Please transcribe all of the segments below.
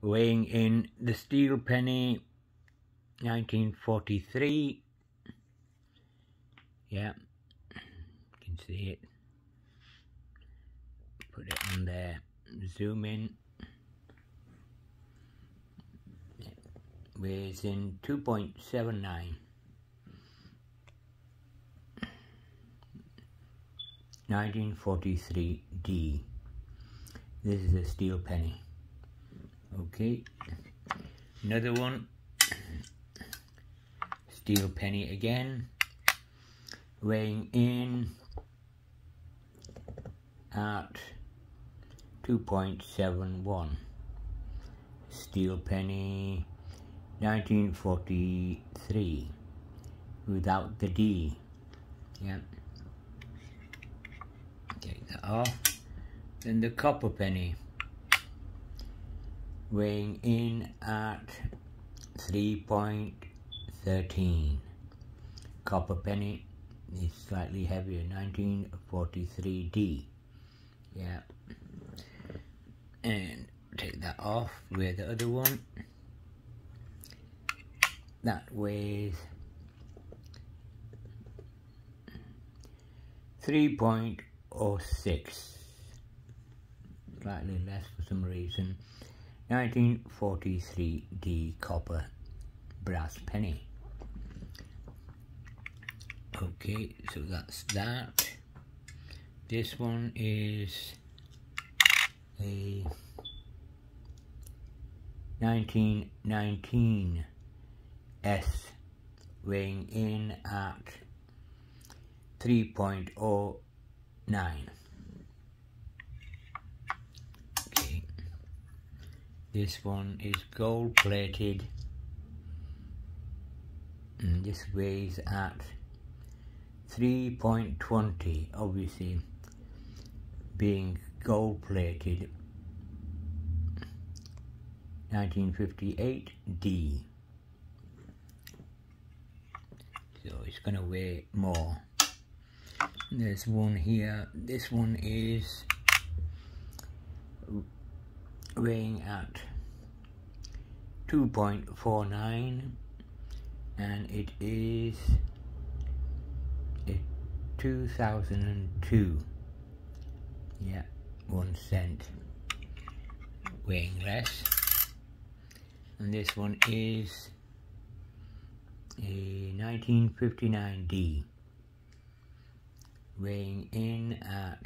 weighing in the steel penny 1943 yeah you can see it. Put it on there. Zoom in. Weighs in 2.79 1943D this is a steel penny okay another one. Steel penny again. Weighing in at 2.71 steel penny 1943 without the D. Yeah take that off. Then the copper penny weighing in at 3.13 copper penny is slightly heavier 1943D yeah. And take that off weigh the other one. That weighs 3.06 slightly less for some reason 1943D copper brass penny. Okay, so that's that. This one is a 1919 S weighing in at 3.09. This one is gold plated and this weighs at 3.20 obviously being gold plated 1958D so it's gonna weigh more. There's one here. This one is weighing at 2.49 and it is a 2002 yeah one cent weighing less. And this one is a 1959D weighing in at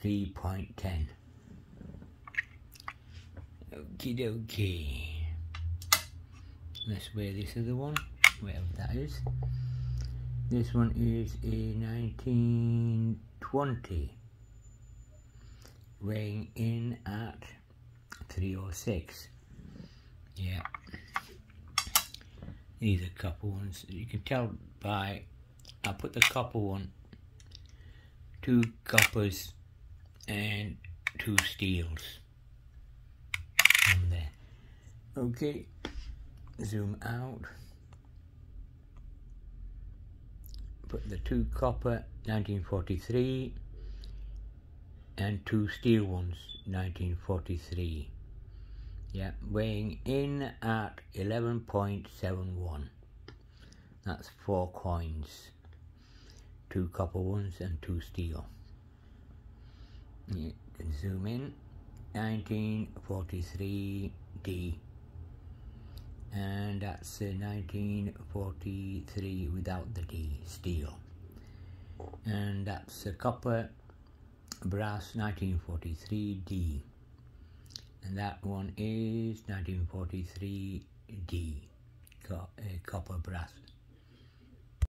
3.10 Okie dokie. Let's weigh this other one, whatever that is. This one is a 1920, weighing in at 306. Yeah. These are copper ones. You can tell by, I put the copper one, two coppers and two steels on there. Okay, zoom out. Put the two copper 1943 and two steel ones 1943. Yeah, weighing in at 11.71. That's four coins. Two copper ones and two steel. You can zoom in. 1943D and that's uh, 1943 without the D steel. And that's a copper brass 1943D and that one is 1943D co uh, copper brass